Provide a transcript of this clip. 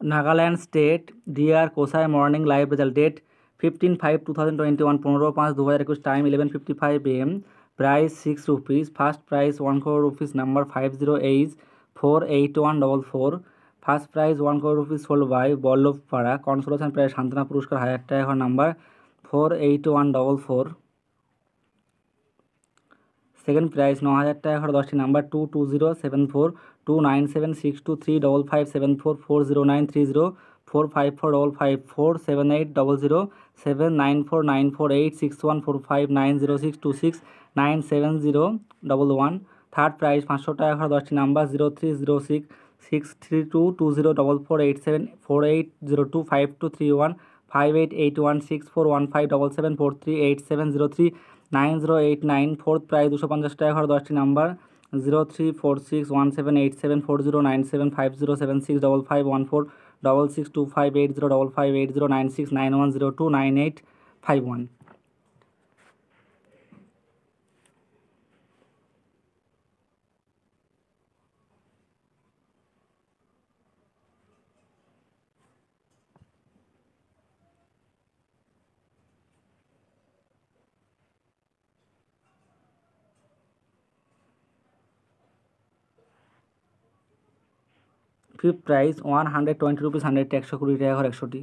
Nagaland state, dear কোসাই morning live result date fifteen five two thousand twenty one, পনেরো পাঁচ দু হাজার একুশ time eleven fifty five AM, price six rupees, first price one crore rupees, number five zero eight four eight one double four, first prize one crore rupees sold by Ballabhpara consolation prize সান্ত্বনা পুরস্কার হাজার টাকা number, four eight one double four. Second price ন হাজার টাকা করে, দশটি number, two two zero seven four, two nine seven six two three double five seven four four zero nine three zero, four five four double five, four seven eight double zero, seven nine four nine four eight six one four five nine zero six two six, nine seven zero double one. Third price পাঁচশো টাকা করে, দশটি number, zero three zero six six three two two zero double four eight seven, four eight zero two five two three one five eight eight one six four one five double seven four three eight seven zero three nine zero eight nine fourth প্রায় দুশো পঞ্চাশ টাকা ঘর দশটি number zero three four six one seven eight seven four zero nine seven five zero seven six double five one four double six two five eight zero double five eight zero nine six nine one zero two nine eight five one fifth price one hundred twenty rupees hundred একশো কুড়ি টাকা একশোটি।